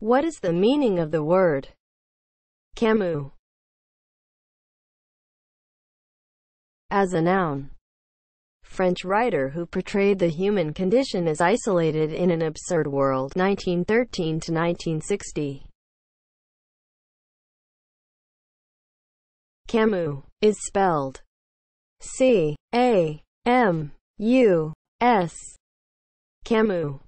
What is the meaning of the word Camus? As a noun. French writer who portrayed the human condition as isolated in an absurd world, 1913 to 1960. Camus is spelled C A M U S. Camus